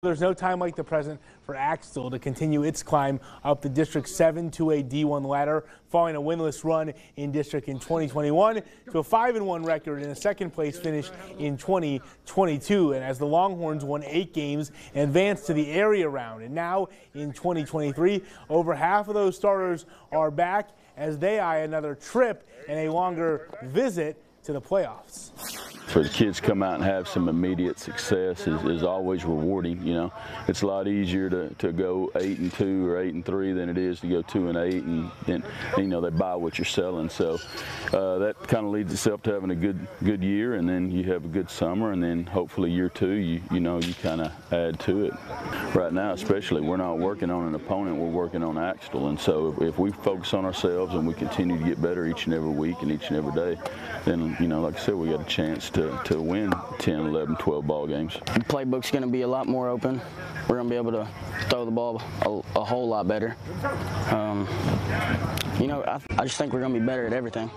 There's no time like the present for Axtell to continue its climb up the District 7-2A D1 ladder, following a winless run in District in 2021 to a 5-1 record and a second place finish in 2022. And as the Longhorns won eight games and advanced to the area round, and now in 2023, over half of those starters are back as they eye another trip and a longer visit to the playoffs for the kids to come out and have some immediate success is, is always rewarding. You know, it's a lot easier to, to go eight and two or eight and three than it is to go two and eight, and then you know they buy what you're selling. So uh, that kind of leads itself to having a good good year, and then you have a good summer, and then hopefully year two, you you know you kind of add to it. Right now, especially, we're not working on an opponent; we're working on Axtell, and so if, if we focus on ourselves and we continue to get better each and every week and each and every day, then you know, like I said, we got a chance to to, to win 10, 11, 12 ball games. The playbook's going to be a lot more open. We're going to be able to throw the ball a, a whole lot better. Um, you know, I, I just think we're going to be better at everything.